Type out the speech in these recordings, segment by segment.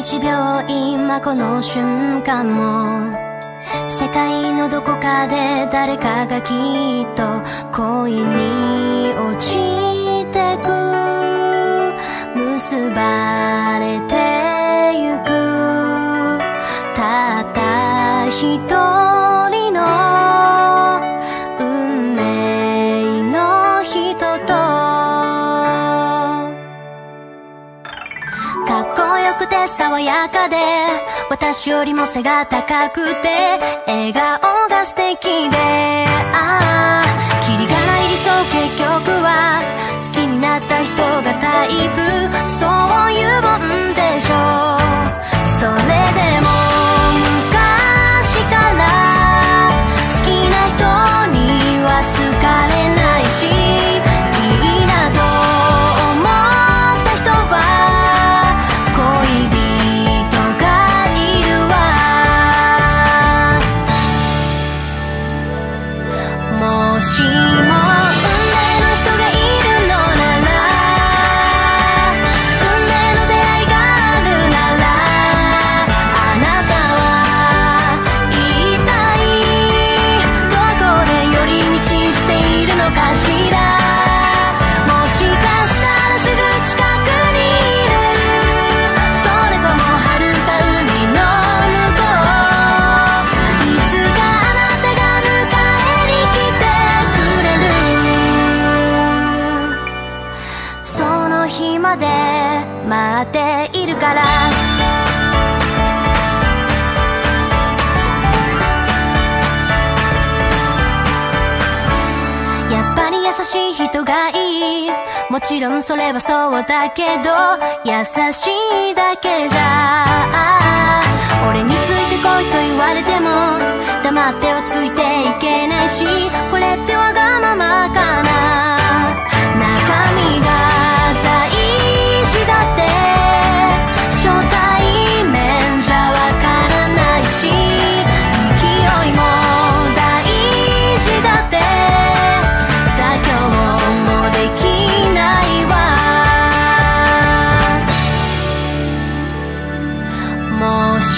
一秒今この瞬間も世界のどこかで誰かがきっと恋に落で爽やかで私よりも背が高くて笑顔が素敵でああキリがない理想結局は好きになった人がタイプそういうもんでしょう。日まで待っているから。やっぱり優しい人がいい。もちろんそれはそうだけど優しいだけじゃ。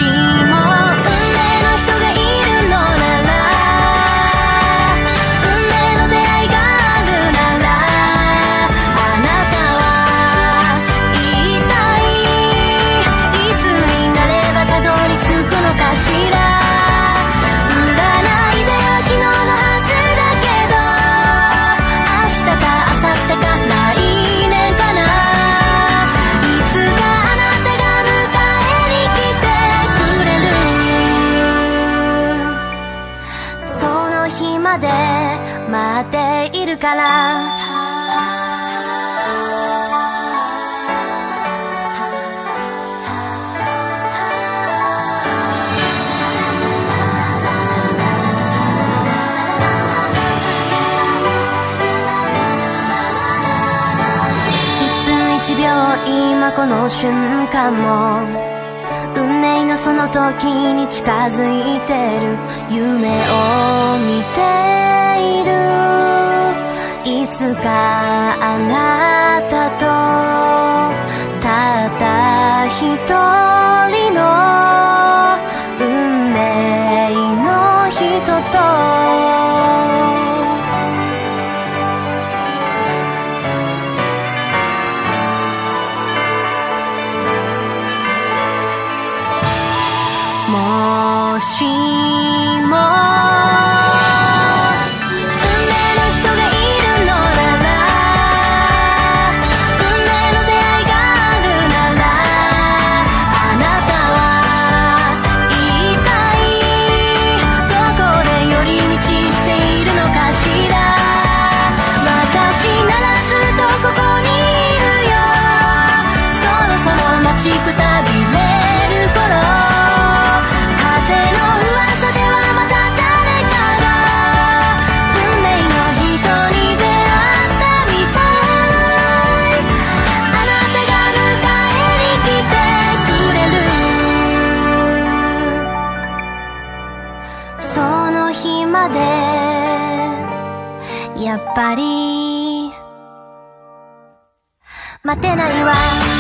machine るから。1秒今この瞬間も運命のその時に近づいてる。夢を見ている。つかあなたとたった一人の運命の人と。もしもやっぱり。待てないわ。